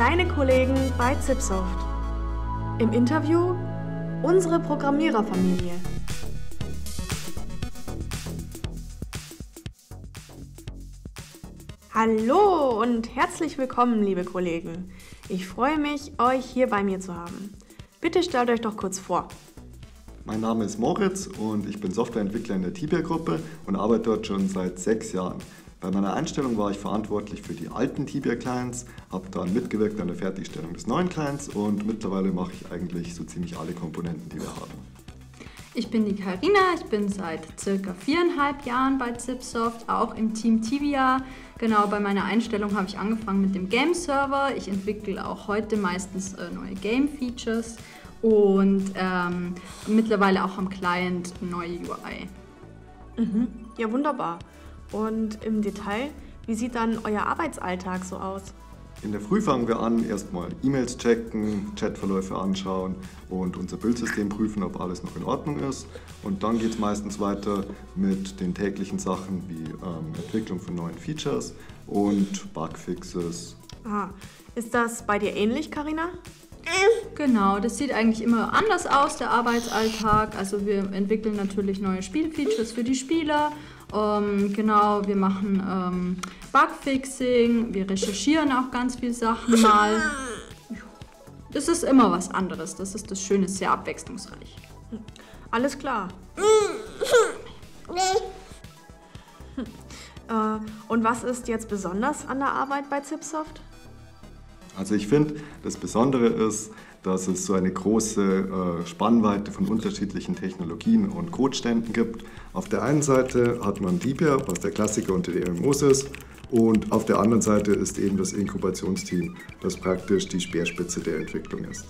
deine Kollegen bei Zipsoft. Im Interview unsere Programmiererfamilie. Hallo und herzlich willkommen, liebe Kollegen. Ich freue mich, euch hier bei mir zu haben. Bitte stellt euch doch kurz vor. Mein Name ist Moritz und ich bin Softwareentwickler in der Tibia-Gruppe und arbeite dort schon seit sechs Jahren. Bei meiner Einstellung war ich verantwortlich für die alten Tibia-Clients, habe dann mitgewirkt an der Fertigstellung des neuen Clients und mittlerweile mache ich eigentlich so ziemlich alle Komponenten, die wir haben. Ich bin die Karina, ich bin seit circa viereinhalb Jahren bei Zipsoft, auch im Team Tibia. Genau, bei meiner Einstellung habe ich angefangen mit dem Game Server. Ich entwickle auch heute meistens äh, neue Game Features und ähm, mittlerweile auch am Client neue UI. Mhm. Ja, wunderbar. Und im Detail, wie sieht dann euer Arbeitsalltag so aus? In der Früh fangen wir an, erstmal E-Mails checken, Chatverläufe anschauen und unser Bildsystem prüfen, ob alles noch in Ordnung ist. Und dann geht es meistens weiter mit den täglichen Sachen wie ähm, Entwicklung von neuen Features und Bugfixes. Ah, ist das bei dir ähnlich, Karina? Genau, das sieht eigentlich immer anders aus, der Arbeitsalltag. Also wir entwickeln natürlich neue Spielfeatures für die Spieler. Ähm, genau, wir machen ähm, Bugfixing, wir recherchieren auch ganz viele Sachen mal. Das ist immer was anderes. Das ist das Schöne, sehr abwechslungsreich. Alles klar. Äh, und was ist jetzt besonders an der Arbeit bei Zipsoft? Also ich finde, das Besondere ist, dass es so eine große äh, Spannweite von unterschiedlichen Technologien und Codeständen gibt. Auf der einen Seite hat man Deepia, was der Klassiker unter den MMOs ist, und auf der anderen Seite ist eben das Inkubationsteam, das praktisch die Speerspitze der Entwicklung ist.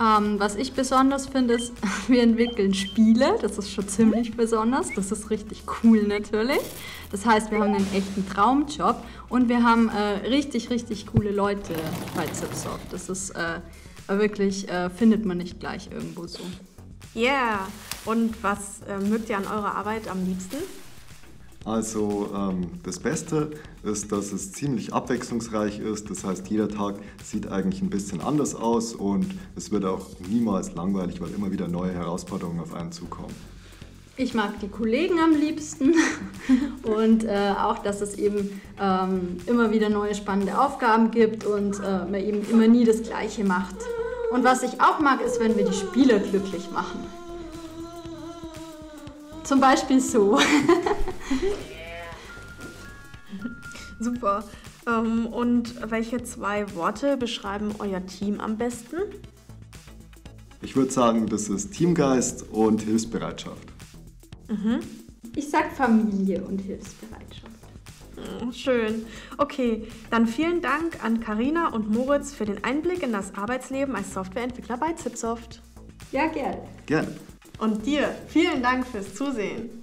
Ähm, was ich besonders finde, ist, wir entwickeln Spiele. Das ist schon ziemlich besonders. Das ist richtig cool natürlich. Das heißt, wir haben einen echten Traumjob und wir haben äh, richtig, richtig coole Leute bei Zipsoft. Das ist äh, wirklich, äh, findet man nicht gleich irgendwo so. Yeah. Und was äh, mögt ihr an eurer Arbeit am liebsten? Also ähm, das Beste ist, dass es ziemlich abwechslungsreich ist. Das heißt, jeder Tag sieht eigentlich ein bisschen anders aus und es wird auch niemals langweilig, weil immer wieder neue Herausforderungen auf einen zukommen. Ich mag die Kollegen am liebsten und äh, auch, dass es eben ähm, immer wieder neue spannende Aufgaben gibt und äh, man eben immer nie das Gleiche macht. Und was ich auch mag, ist, wenn wir die Spieler glücklich machen. Zum Beispiel so. Super. Ähm, und welche zwei Worte beschreiben euer Team am besten? Ich würde sagen, das ist Teamgeist und Hilfsbereitschaft. Mhm. Ich sag Familie und Hilfsbereitschaft. Oh, schön. Okay, dann vielen Dank an Karina und Moritz für den Einblick in das Arbeitsleben als Softwareentwickler bei Zipsoft. Ja, gerne. Gerne. Und dir vielen Dank fürs Zusehen.